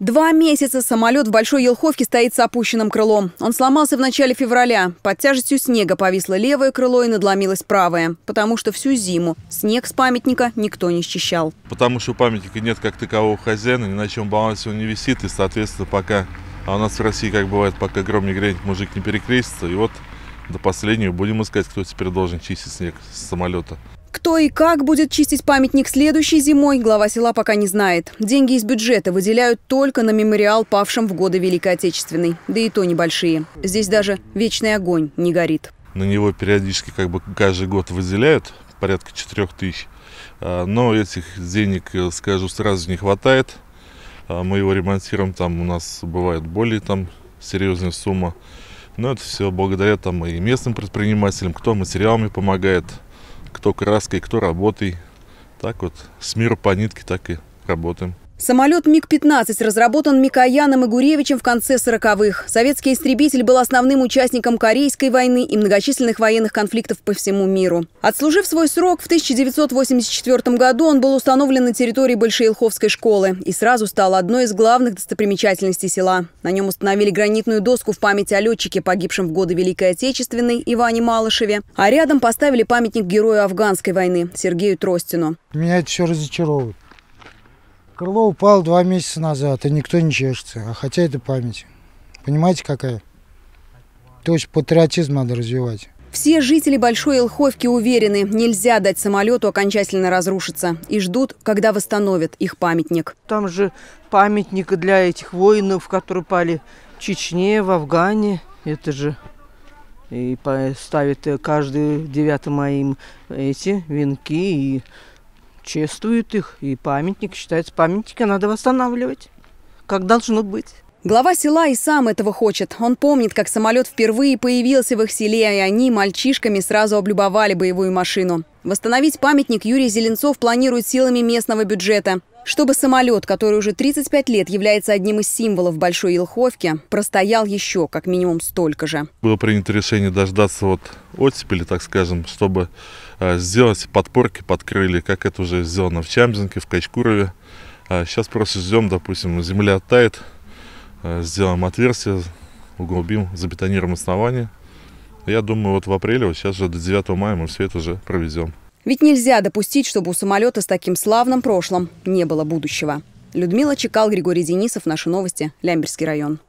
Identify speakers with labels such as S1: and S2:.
S1: Два месяца самолет в Большой Елховке стоит с опущенным крылом. Он сломался в начале февраля. Под тяжестью снега повисло левое крыло и надломилось правое. Потому что всю зиму снег с памятника никто не счищал.
S2: Потому что памятника нет как такового хозяина, ни на чем балансе он не висит. И, соответственно, пока... А у нас в России, как бывает, пока гром не грянет, мужик не перекрестится. И вот до последнего будем искать, кто теперь должен чистить снег с самолета.
S1: Кто и как будет чистить памятник следующей зимой, глава села пока не знает. Деньги из бюджета выделяют только на мемориал павшим в годы Великой Отечественной. Да и то небольшие. Здесь даже вечный огонь не горит.
S2: На него периодически как бы каждый год выделяют порядка 4 тысяч. А, но этих денег, э, скажу, сразу не хватает. А, мы его ремонтируем, там у нас бывает более там серьезная сумма. Но это все благодаря там и местным предпринимателям, кто материалами помогает – кто краской, кто работой. Так вот, с миру по нитке так и работаем.
S1: Самолет МиГ-15 разработан Микояном и Гуревичем в конце 40-х. Советский истребитель был основным участником Корейской войны и многочисленных военных конфликтов по всему миру. Отслужив свой срок, в 1984 году он был установлен на территории Большеилховской школы и сразу стал одной из главных достопримечательностей села. На нем установили гранитную доску в память о летчике, погибшем в годы Великой Отечественной, Иване Малышеве, а рядом поставили памятник герою афганской войны Сергею Тростину.
S3: Меня это все разочаровывает. Крыло упало два месяца назад, и никто не чешется. А хотя это память. Понимаете, какая? То есть патриотизм надо развивать.
S1: Все жители Большой Илховки уверены, нельзя дать самолету окончательно разрушиться. И ждут, когда восстановят их памятник.
S4: Там же памятник для этих воинов, которые пали в Чечне, в Афгане. Это же и ставят каждый 9 мая им эти венки и чествуют их, и памятник считается памятники надо восстанавливать, как должно быть.
S1: Глава села и сам этого хочет. Он помнит, как самолет впервые появился в их селе, и они мальчишками сразу облюбовали боевую машину. Восстановить памятник Юрий Зеленцов планирует силами местного бюджета. Чтобы самолет, который уже 35 лет является одним из символов Большой Елховки, простоял еще как минимум столько же.
S2: Было принято решение дождаться вот оттепели, так скажем, чтобы э, сделать подпорки под крылья, как это уже сделано в Чамзинке, в Качкурове. А сейчас просто ждем, допустим, земля оттает, э, сделаем отверстие, углубим, забетонируем основание. Я думаю, вот в апреле, вот сейчас же до 9 мая мы все это уже проведем.
S1: Ведь нельзя допустить, чтобы у самолета с таким славным прошлым не было будущего. Людмила Чекал, Григорий Денисов. Наши новости. Лямберский район.